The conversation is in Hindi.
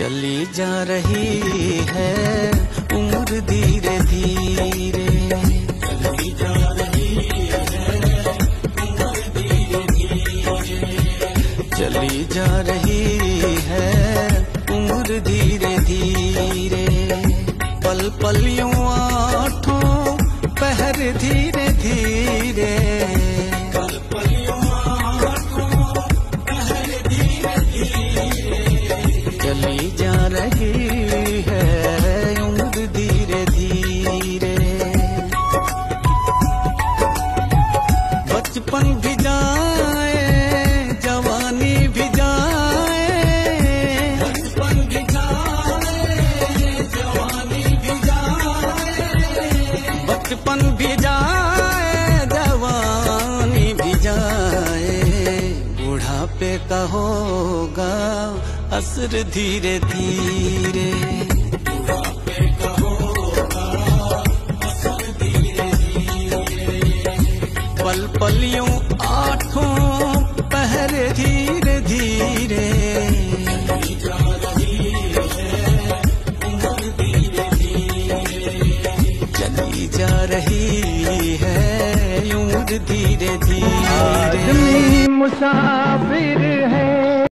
चली जा रही है, उम्र धीरे धीरे। चली जा रही है, उम्र धीरे धीरे। चली जा रही है, उम्र धीरे धीरे। पल पल यूँ आठों, पहर धीरे धीरे। धीरे जा रही है, उम्र धीरे धीरे। बचपन भी जाए, जवानी भी जाए। बचपन भी जाए, जवानी भी जाए। बचपन भी जाए, जवानी भी जाए। बुढ़ापे का होगा असर धीरे धीरे। पल पल यूँ आठों पहर धीरे धीरे। चली जा रही है उम्र धीरे धीरे। मुसाफिर